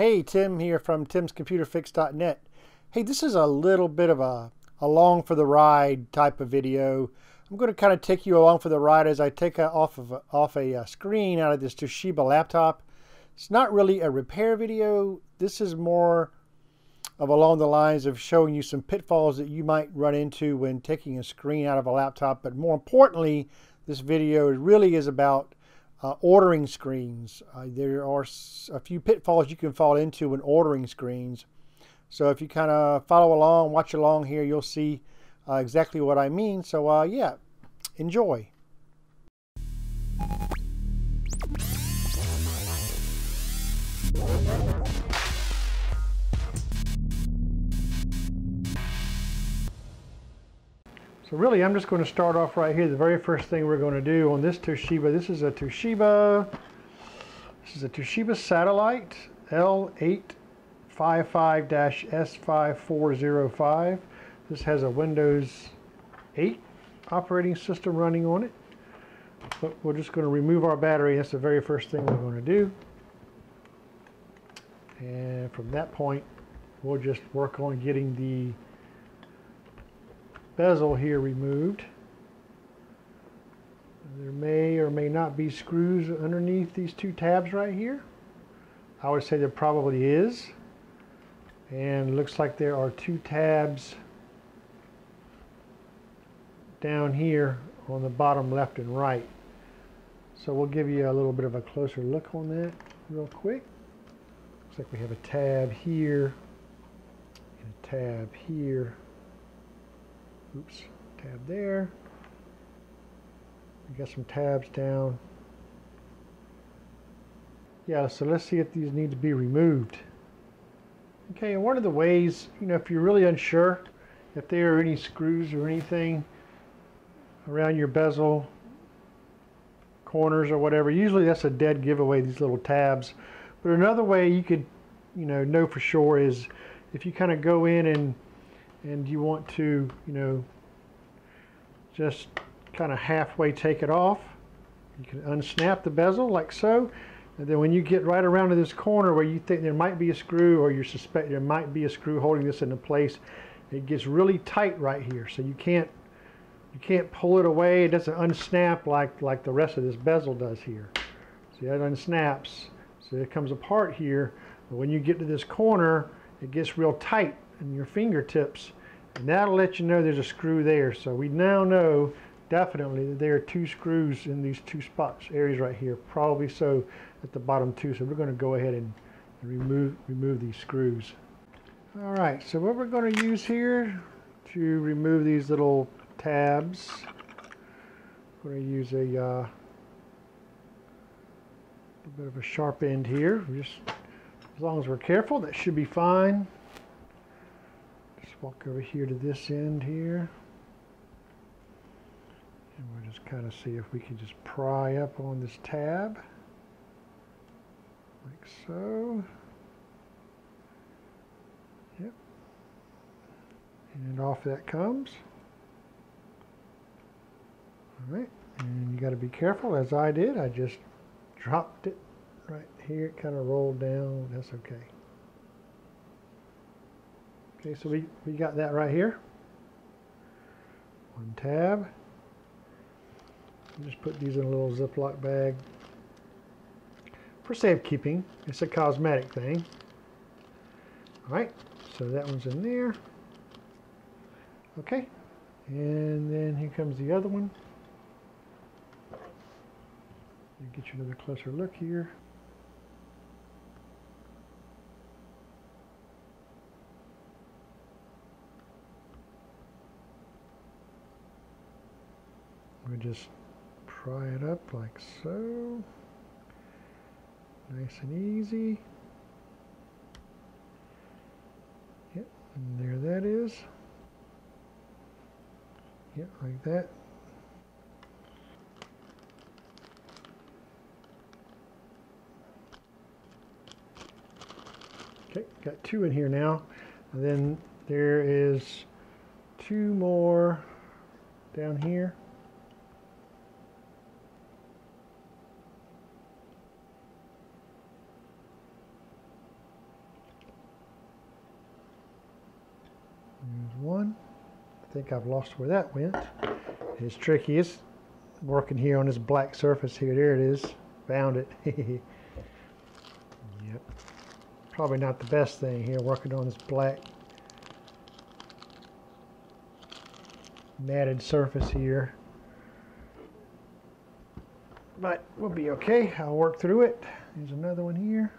Hey, Tim here from timscomputerfix.net. Hey, this is a little bit of a along for the ride type of video. I'm going to kind of take you along for the ride as I take a, off of a, off a, a uh, screen out of this Toshiba laptop. It's not really a repair video. This is more of along the lines of showing you some pitfalls that you might run into when taking a screen out of a laptop. But more importantly, this video really is about uh, ordering screens. Uh, there are a few pitfalls you can fall into when ordering screens. So if you kind of follow along, watch along here, you'll see uh, exactly what I mean. So uh, yeah, enjoy. So really, I'm just going to start off right here. The very first thing we're going to do on this Toshiba, this is a Toshiba, this is a Toshiba Satellite L855-S5405. This has a Windows 8 operating system running on it. But we're just going to remove our battery. That's the very first thing we're going to do. And from that point, we'll just work on getting the bezel here removed. There may or may not be screws underneath these two tabs right here. I would say there probably is. And looks like there are two tabs down here on the bottom left and right. So we'll give you a little bit of a closer look on that real quick. Looks like we have a tab here and a tab here oops, tab there. We got some tabs down. Yeah, so let's see if these need to be removed. Okay, and one of the ways, you know, if you're really unsure if there are any screws or anything around your bezel corners or whatever, usually that's a dead giveaway, these little tabs. But another way you could, you know, know for sure is if you kind of go in and and you want to, you know, just kind of halfway take it off. You can unsnap the bezel like so. And then when you get right around to this corner where you think there might be a screw or you suspect there might be a screw holding this into place, it gets really tight right here. So you can't you can't pull it away. It doesn't unsnap like, like the rest of this bezel does here. See, that unsnaps. So it comes apart here. But when you get to this corner, it gets real tight in your fingertips and that'll let you know there's a screw there. So we now know definitely that there are two screws in these two spots areas right here probably so at the bottom too. So we're going to go ahead and remove remove these screws. All right so what we're going to use here to remove these little tabs we're going to use a uh, a bit of a sharp end here. Just as long as we're careful that should be fine walk over here to this end here. And we'll just kind of see if we can just pry up on this tab. Like so. Yep. And off that comes. Alright, and you got to be careful as I did. I just dropped it right here. It kind of rolled down. That's okay. Okay, so we, we got that right here. One tab. Just put these in a little Ziploc bag for safekeeping. It's a cosmetic thing. Alright, so that one's in there. Okay, and then here comes the other one. Get you another closer look here. We just pry it up like so. Nice and easy. Yep, there that is. Yep, like that. Okay, got two in here now. And then there is two more down here. one. Think I've lost where that went. It's tricky. It's working here on this black surface here. There it is. Found it. yep. Probably not the best thing here, working on this black matted surface here. But we'll be okay. I'll work through it. There's another one here.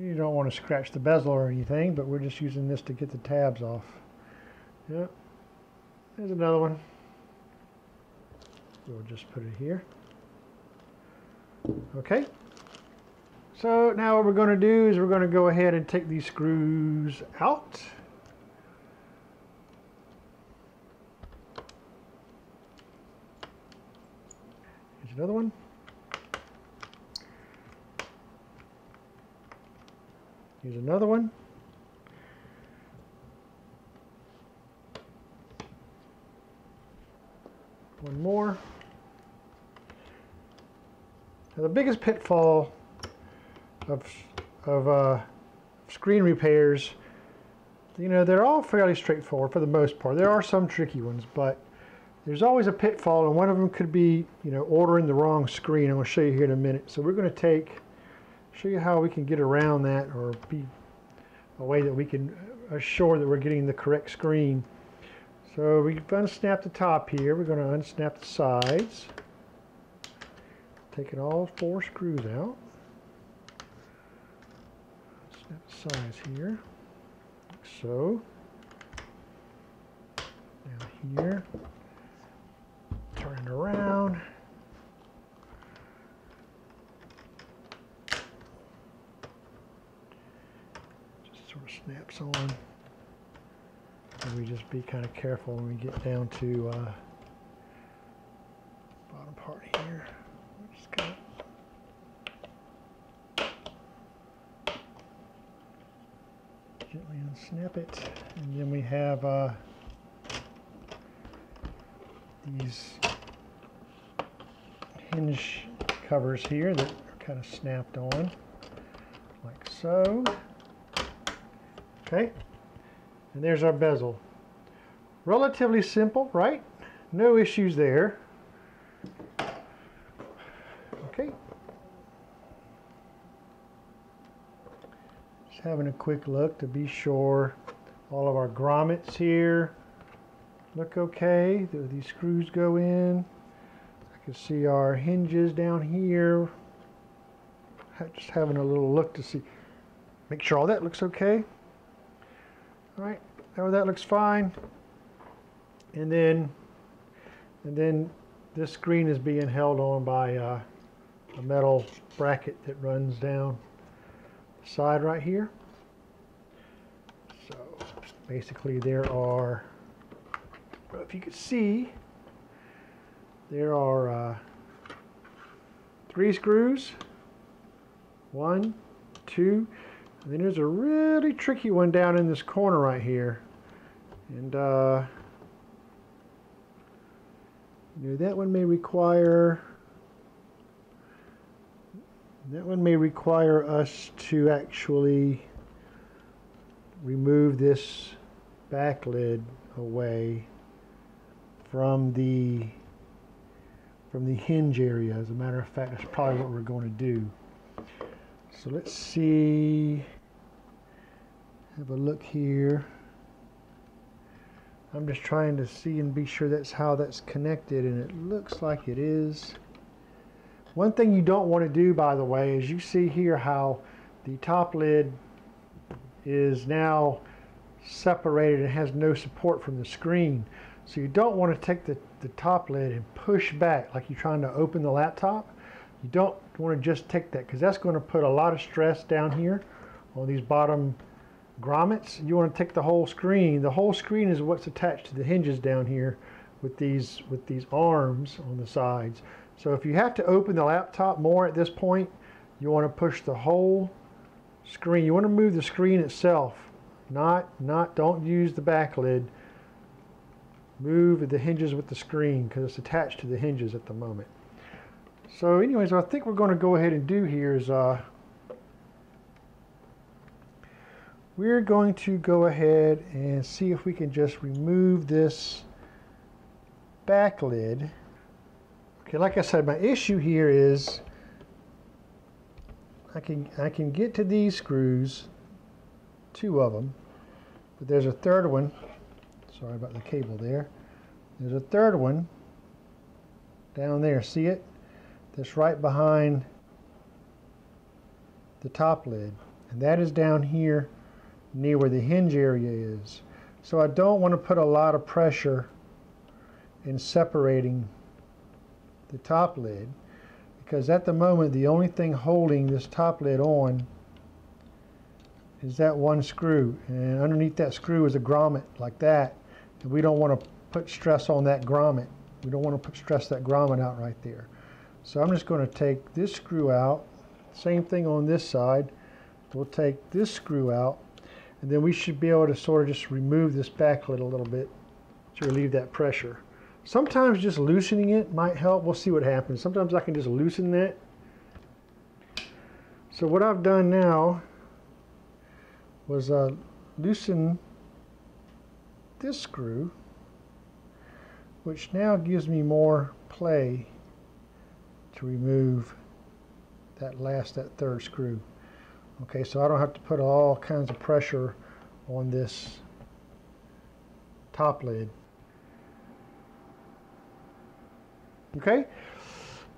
You don't to scratch the bezel or anything, but we're just using this to get the tabs off. Yep. There's another one. We'll just put it here. Okay. So now what we're going to do is we're going to go ahead and take these screws out. Here's another one. Here's another one. One more. Now the biggest pitfall of, of uh, screen repairs, you know, they're all fairly straightforward for the most part. There are some tricky ones, but there's always a pitfall, and one of them could be, you know, ordering the wrong screen. I'm going to show you here in a minute. So we're going to take show you how we can get around that or be a way that we can assure that we're getting the correct screen. So we unsnap the top here. We're going to unsnap the sides. Taking all four screws out. Snap the sides here, like so. Down here. Turn it around. sort of snaps on. And we just be kind of careful when we get down to uh, bottom part here. Just kind of gently unsnap it. And then we have uh, these hinge covers here that are kind of snapped on like so. Okay, and there's our bezel. Relatively simple, right? No issues there. Okay. Just having a quick look to be sure all of our grommets here look okay. These screws go in. I can see our hinges down here. Just having a little look to see, make sure all that looks okay. Right, that looks fine. And then, and then this screen is being held on by uh, a metal bracket that runs down the side right here. So basically there are, if you can see, there are uh, three screws. One, two, and then there's a really tricky one down in this corner right here. And uh, you know, that one may require that one may require us to actually remove this back lid away from the from the hinge area. As a matter of fact, that's probably what we're going to do. So let's see, have a look here. I'm just trying to see and be sure that's how that's connected and it looks like it is. One thing you don't want to do by the way is you see here how the top lid is now separated and has no support from the screen. So you don't want to take the, the top lid and push back like you're trying to open the laptop. You don't want to just take that because that's going to put a lot of stress down here on these bottom grommets. You want to take the whole screen. The whole screen is what's attached to the hinges down here with these with these arms on the sides. So if you have to open the laptop more at this point, you want to push the whole screen. You want to move the screen itself, not not don't use the back lid. Move the hinges with the screen because it's attached to the hinges at the moment. So anyways, I think we're going to go ahead and do here is uh, we're going to go ahead and see if we can just remove this back lid. Okay, like I said, my issue here is I can I can get to these screws, two of them, but there's a third one. Sorry about the cable there. There's a third one down there. See it? That's right behind the top lid, and that is down here near where the hinge area is. So I don't want to put a lot of pressure in separating the top lid because at the moment the only thing holding this top lid on is that one screw. And underneath that screw is a grommet like that. And we don't want to put stress on that grommet. We don't want to put stress that grommet out right there so I'm just going to take this screw out same thing on this side we'll take this screw out and then we should be able to sort of just remove this back lid a little bit to relieve that pressure. Sometimes just loosening it might help. We'll see what happens. Sometimes I can just loosen that. So what I've done now was uh, loosen this screw, which now gives me more play to remove that last, that third screw. Okay, so I don't have to put all kinds of pressure on this top lid. Okay,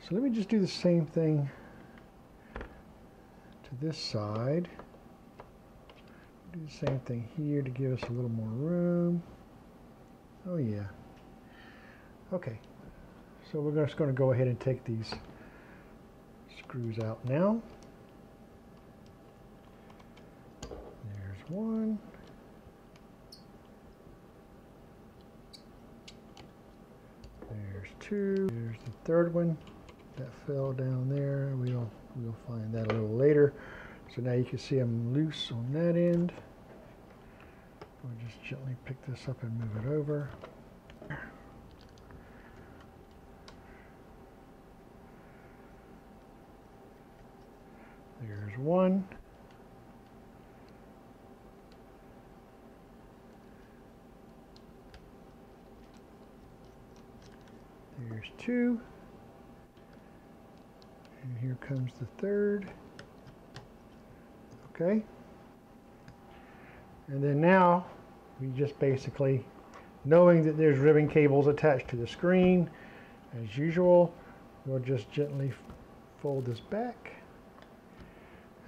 so let me just do the same thing to this side. Do the same thing here to give us a little more room. Oh yeah. Okay, so we're just going to go ahead and take these screws out now. There's one. There's two. There's the third one that fell down there. We'll we'll find that a little later. So now you can see I'm loose on that end. We'll just gently pick this up and move it over. There's one. There's two. And here comes the third. Okay. And then now we just basically, knowing that there's ribbon cables attached to the screen, as usual, we'll just gently fold this back.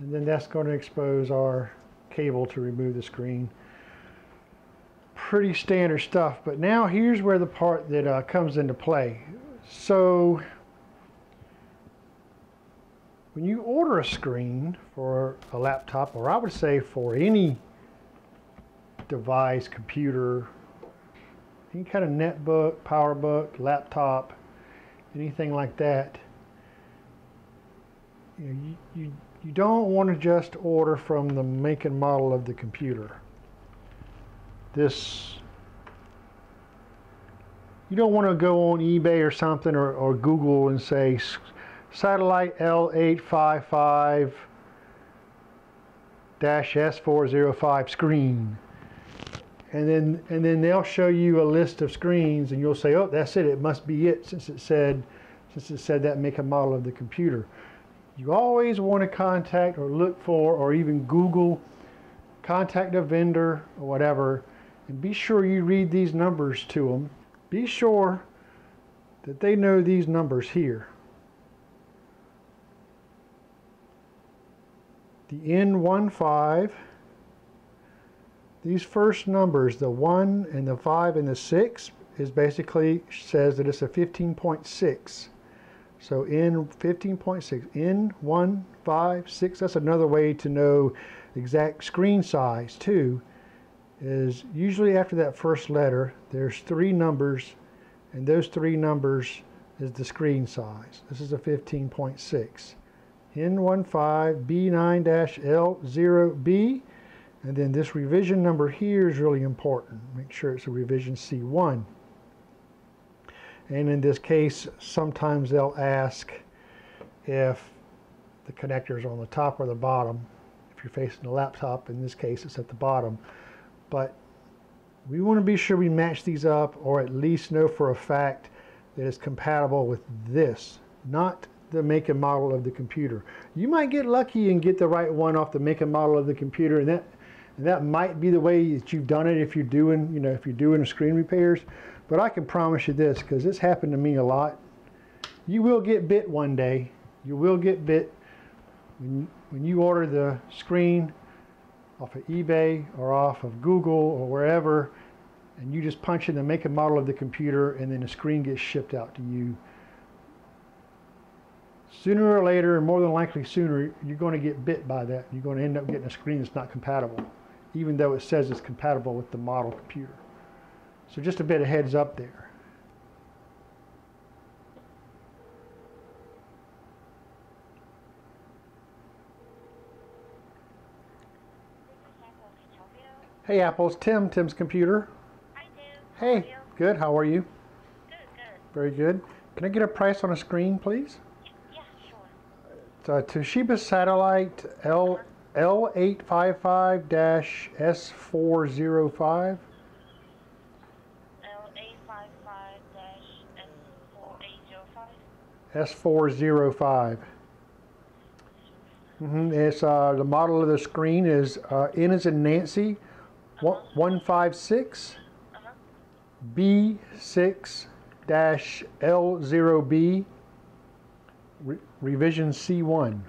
And then that's going to expose our cable to remove the screen pretty standard stuff. But now here's where the part that uh, comes into play. So when you order a screen for a laptop, or I would say for any device, computer, any kind of netbook, powerbook, laptop, anything like that, you, know, you, you, you don't want to just order from the make and model of the computer. This you don't want to go on eBay or something or, or Google and say satellite L855 S405 screen. And then and then they'll show you a list of screens and you'll say oh that's it. It must be it since it said since it said that make a model of the computer you always want to contact or look for or even Google contact a vendor or whatever and be sure you read these numbers to them. Be sure that they know these numbers here. The N15, these first numbers, the 1 and the 5 and the 6, is basically says that it's a 15.6. So N 15.6, N 1, 5, 6, that's another way to know exact screen size too is usually after that first letter, there's three numbers, and those three numbers is the screen size. This is a 15.6. N15 B9-L0B, and then this revision number here is really important. Make sure it's a revision C1. And in this case, sometimes they'll ask if the connector is on the top or the bottom. If you're facing the laptop, in this case, it's at the bottom. But we want to be sure we match these up or at least know for a fact that it's compatible with this, not the make and model of the computer. You might get lucky and get the right one off the make and model of the computer and that and that might be the way that you've done it if you're doing, you know, if you're doing screen repairs. But I can promise you this, because this happened to me a lot. You will get bit one day. You will get bit when, when you order the screen off of eBay or off of Google or wherever, and you just punch in the make and model of the computer, and then the screen gets shipped out to you. Sooner or later, and more than likely sooner, you're going to get bit by that. You're going to end up getting a screen that's not compatible, even though it says it's compatible with the model computer. So just a bit of heads up there. Hey Apple, it's Tim, Tim's computer. Hi, Tim. Hey, good, how are you? Good, good. Very good. Can I get a price on a screen, please? Yeah, sure. It's a Toshiba Satellite L L855-S405. L eight five five dash S four eight zero five. S405. hmm It's uh, the model of the screen is uh, N as in Nancy, one- 156 Uh-huh. B6 dash L0B re- revision C1.